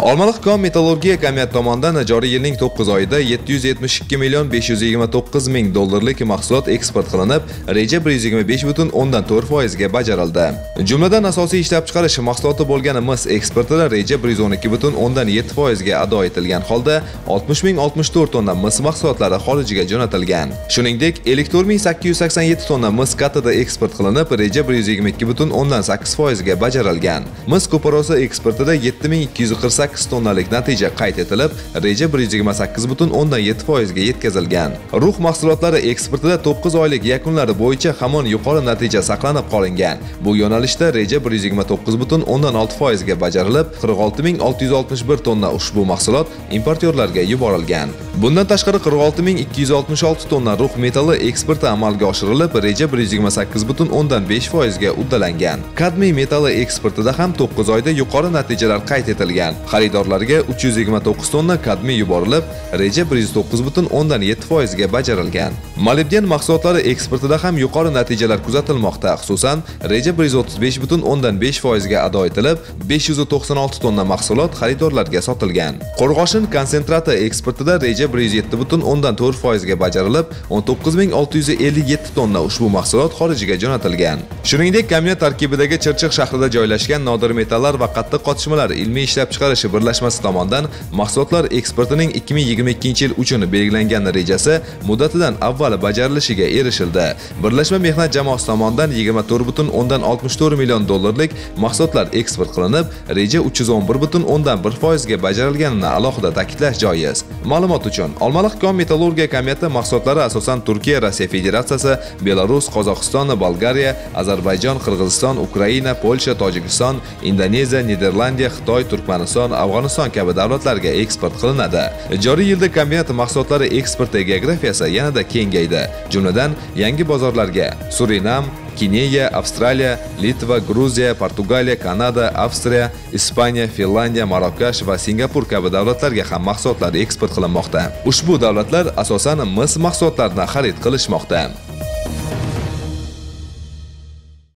Olmaliq kon metallurgiya komiyati tomonidan joriy yilning 9 oyida 772 million 529 ming dollarlik mahsulot eksport qilinib, reja 125.4 foizga bajarildi. Jumladan asosiy ishlab chiqarish mahsuloti bo'lgan mis eksportida reja 112.7 foizga ado etilgan holda 60 ming 64 tonna mis mahsulotlari xorijga jo'natilgan. Shuningdek, 54 ming 887 tonna mis katida eksport qilinib, reja 122.8 foizga bajarilgan. Mis kuporosi eksportida 7248 sakkiz tonnalik natija qayd etilib, reja 128.7 foizga yetkazilgan. Rux mahsulotlari eksportida 9 oylik yakunlari bo'yicha hamon yuqori natija saqlanib qolingan. Bu yo'nalishda reja 129.6 foizga bajarilib, 46661 tonna ushbu mahsulot importyorlarga yuborilgan. Bundan tashqari 46266 tonna rux metalli eksporti amalga oshirilib, reja 128.5 foizga uddalangan. Kadmiy metalli eksportida ham 9 oyda yuqori natijalar qayd etilgan. Xaridorlarga 329 tonna kadmiy yuborilib, reja 109.7 foizga bajarilgan. Molibden mahsulotlari eksportida ham yuqori natijalar kuzatilmoqda, xususan reja 135.5 foizga ado etilib, 596 tonna mahsulot xaridorlarga sotilgan. Qo'rg'oshin konsentrati eksportida reja 107.4 foizga bajarilib, 19657 tonna ushbu mahsulot xorijiga jo'natilgan. Shuningdek, kombinat tarkibidagi Chirchiq shahrida joylashgan nodir metallar va qattiq qotishmalar ilmiy ishlab chiqarish birlashmasi tomonidan mahsulotlar eksportining 2022 yil uchun belgilangan rejasi muddatidan avval bajarilishiga erishildi. Birlashma mehnat jamoasi tomonidan 24.64 million dollarlik mahsulotlar eksport qilinib, reja 311.1 foizga bajarilganini alohida ta'kidlash joiz. Ma'lumot uchun, Olmaliq kon metallurgiya komiyati mahsulotlari asosan Turkiya, Rossiya Federatsiyasi, Belarus, Qozog'iston, Bolgariya, Ozarbayjon, Qirg'iziston, Ukraina, Polsha, Tojikiston, Indoneziya, Niderlandiya, Xitoy, Turkmaniston, Afg'oniston kabi davlatlarga eksport qilinadi. Joriy yilda kombinat mahsulotlari eksporti geografiyasi yanada kengaydi. Jumladan, yangi bozorlarga Surinam, Kineya, Avstraliya, Litva, Gruziya, Portugaliya, Kanada, Avstriya, Ispaniya, Finlandiya, Marokash va Singapur kabi davlatlarga ham mahsulotlar eksport qilinmoqda. Ushbu davlatlar asosan mis mahsulotlarini xarid qilishmoqda.